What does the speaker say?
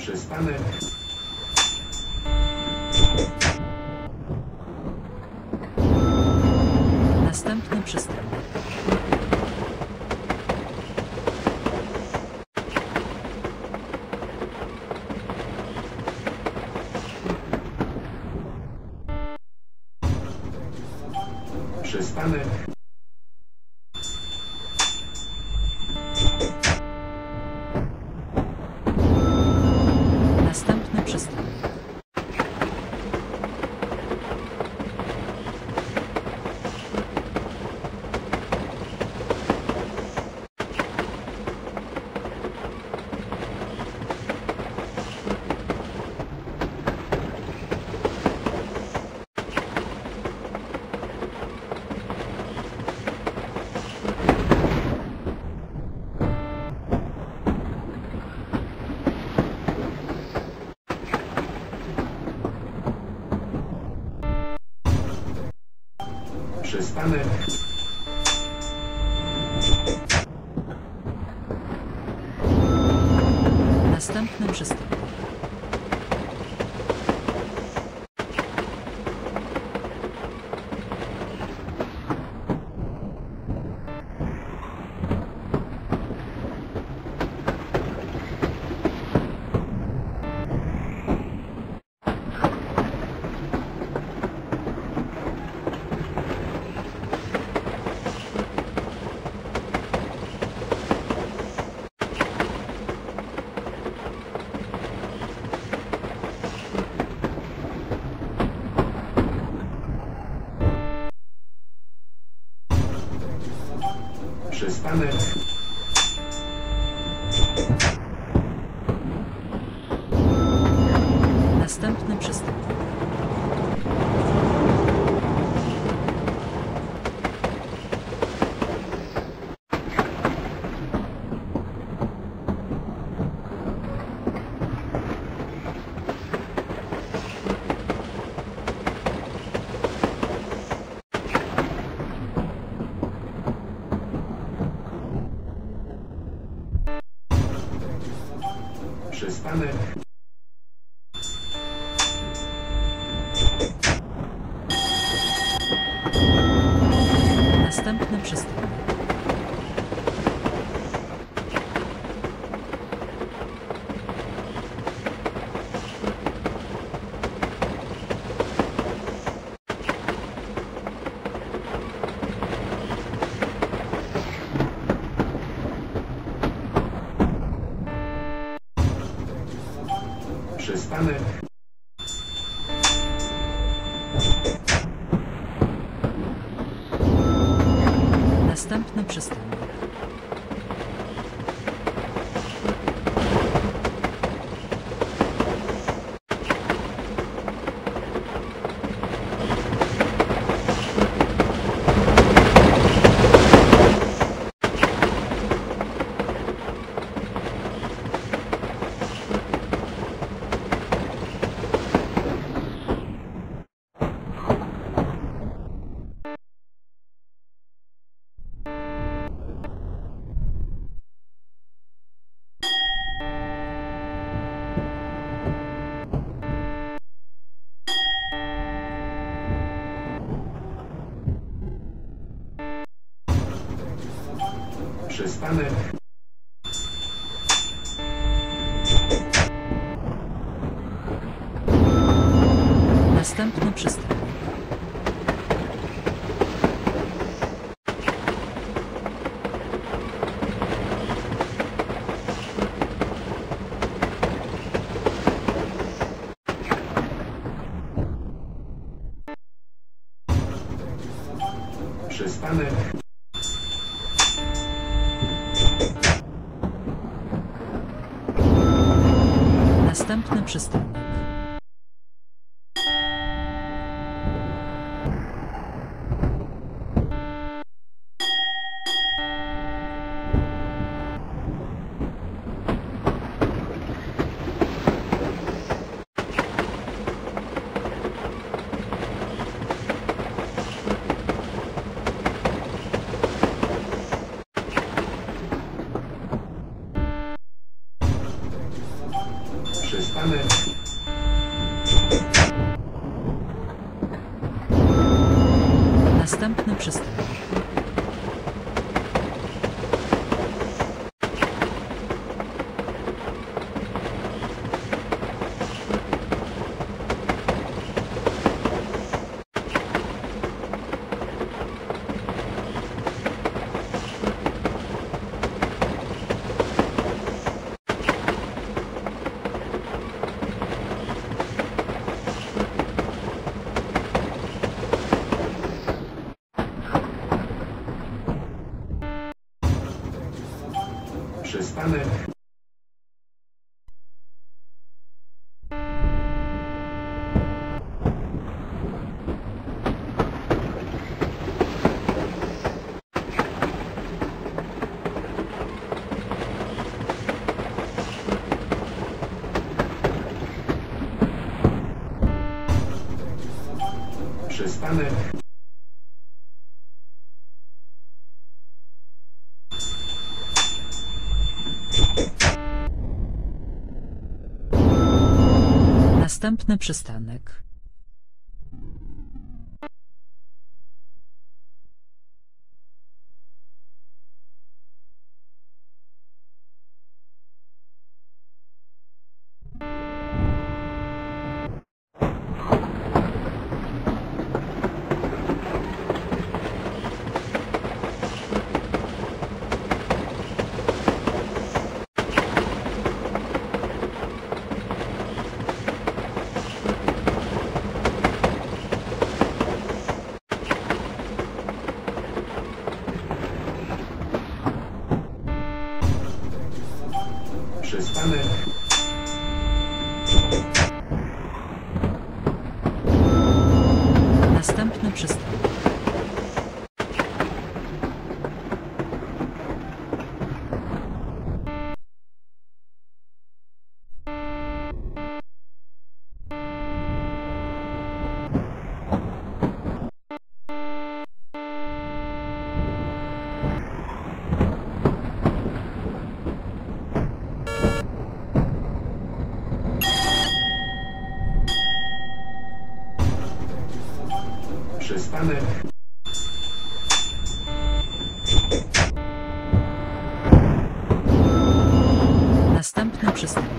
Przystanek. Następny przystanek. Następnym przystanku. Amen. Przystanek Następny przystanek. Amen. Spanne Następny przystanek. Przystanek. Następny. Przystanek. Przystanek. Następny przystanek.